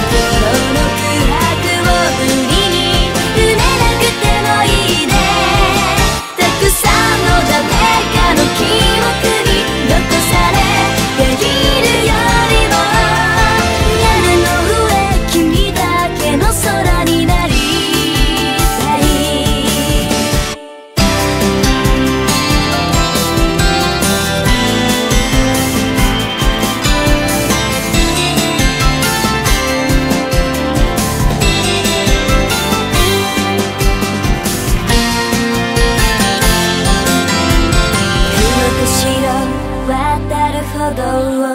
Could've been a good